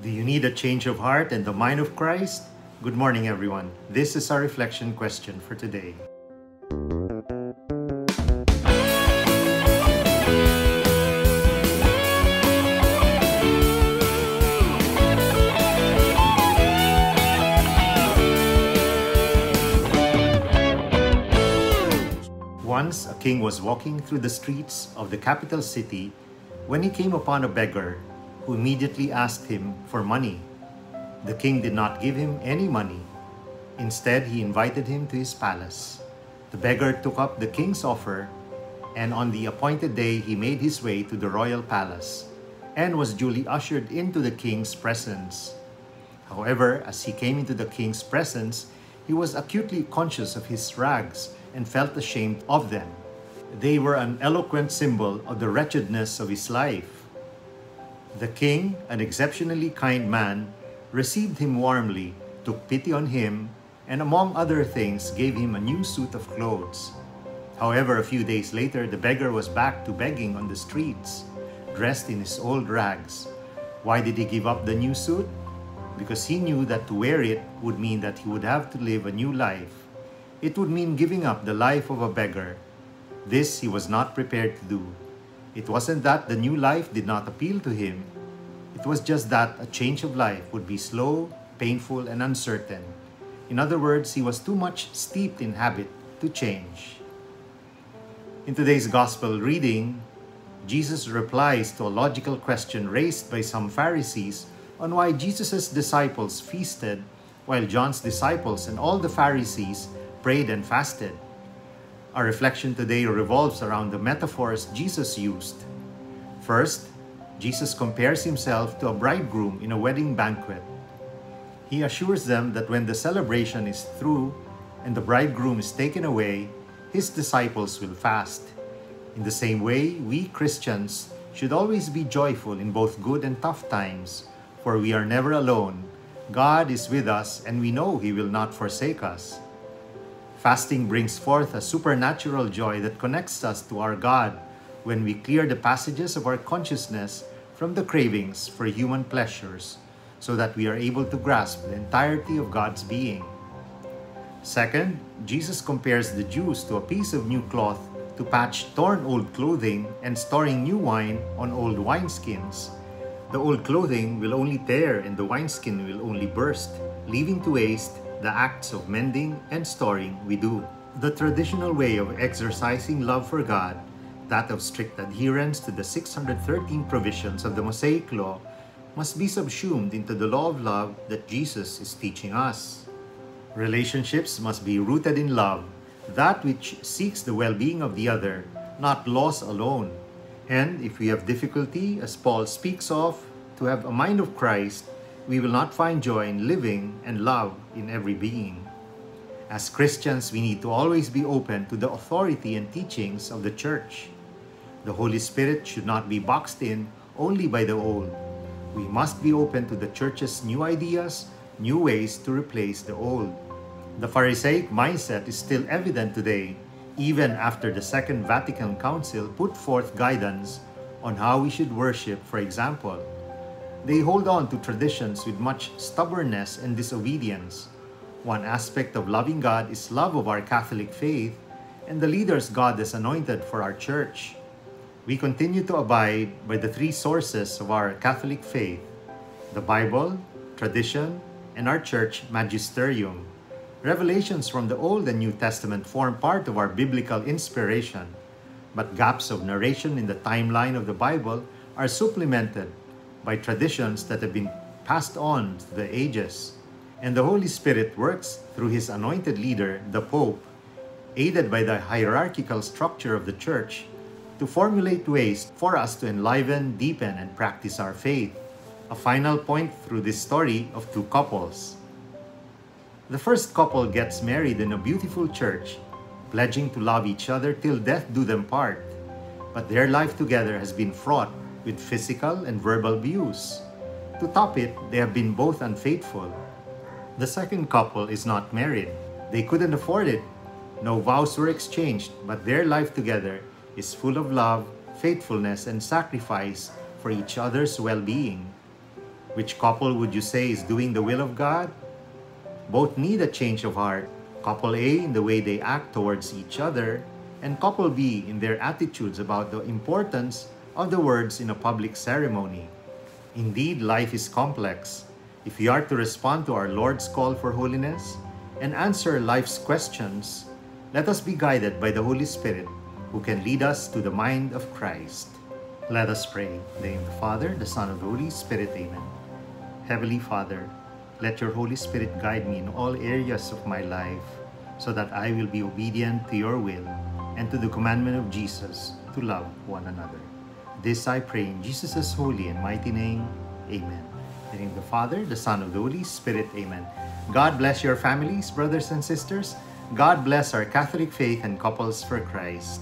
Do you need a change of heart and the mind of Christ? Good morning, everyone. This is our reflection question for today. Once a king was walking through the streets of the capital city when he came upon a beggar who immediately asked him for money. The king did not give him any money. Instead, he invited him to his palace. The beggar took up the king's offer, and on the appointed day he made his way to the royal palace and was duly ushered into the king's presence. However, as he came into the king's presence, he was acutely conscious of his rags and felt ashamed of them. They were an eloquent symbol of the wretchedness of his life. The king, an exceptionally kind man, received him warmly, took pity on him, and among other things gave him a new suit of clothes. However, a few days later, the beggar was back to begging on the streets, dressed in his old rags. Why did he give up the new suit? Because he knew that to wear it would mean that he would have to live a new life. It would mean giving up the life of a beggar. This he was not prepared to do. It wasn't that the new life did not appeal to him. It was just that a change of life would be slow, painful, and uncertain. In other words, he was too much steeped in habit to change. In today's gospel reading, Jesus replies to a logical question raised by some Pharisees on why Jesus' disciples feasted while John's disciples and all the Pharisees prayed and fasted. Our reflection today revolves around the metaphors Jesus used. First, Jesus compares himself to a bridegroom in a wedding banquet. He assures them that when the celebration is through and the bridegroom is taken away, his disciples will fast. In the same way, we Christians should always be joyful in both good and tough times, for we are never alone. God is with us and we know He will not forsake us. Fasting brings forth a supernatural joy that connects us to our God when we clear the passages of our consciousness from the cravings for human pleasures so that we are able to grasp the entirety of God's being. Second, Jesus compares the Jews to a piece of new cloth to patch torn old clothing and storing new wine on old wineskins. The old clothing will only tear and the wineskin will only burst, leaving to waste the acts of mending and storing we do. The traditional way of exercising love for God, that of strict adherence to the 613 provisions of the Mosaic Law, must be subsumed into the law of love that Jesus is teaching us. Relationships must be rooted in love, that which seeks the well being of the other, not loss alone. And if we have difficulty, as Paul speaks of, to have a mind of Christ, we will not find joy in living and love in every being. As Christians, we need to always be open to the authority and teachings of the Church. The Holy Spirit should not be boxed in only by the old. We must be open to the Church's new ideas, new ways to replace the old. The Pharisaic mindset is still evident today, even after the Second Vatican Council put forth guidance on how we should worship, for example. They hold on to traditions with much stubbornness and disobedience. One aspect of loving God is love of our Catholic faith and the leaders God has anointed for our church. We continue to abide by the three sources of our Catholic faith the Bible, tradition, and our church magisterium. Revelations from the Old and New Testament form part of our biblical inspiration, but gaps of narration in the timeline of the Bible are supplemented by traditions that have been passed on to the ages. And the Holy Spirit works through His anointed leader, the Pope, aided by the hierarchical structure of the Church, to formulate ways for us to enliven, deepen, and practice our faith. A final point through this story of two couples. The first couple gets married in a beautiful church, pledging to love each other till death do them part. But their life together has been fraught with physical and verbal abuse. To top it, they have been both unfaithful. The second couple is not married. They couldn't afford it. No vows were exchanged, but their life together is full of love, faithfulness, and sacrifice for each other's well being. Which couple would you say is doing the will of God? Both need a change of heart. Couple A in the way they act towards each other, and couple B in their attitudes about the importance of the words in a public ceremony. Indeed, life is complex. If we are to respond to our Lord's call for holiness and answer life's questions, let us be guided by the Holy Spirit who can lead us to the mind of Christ. Let us pray. In the name of the Father, the Son, and the Holy Spirit. Amen. Heavenly Father, let your Holy Spirit guide me in all areas of my life so that I will be obedient to your will and to the commandment of Jesus to love one another. This I pray in Jesus' holy and mighty name. Amen. In the name of the Father, the Son, of the Holy Spirit. Amen. God bless your families, brothers and sisters. God bless our Catholic faith and couples for Christ.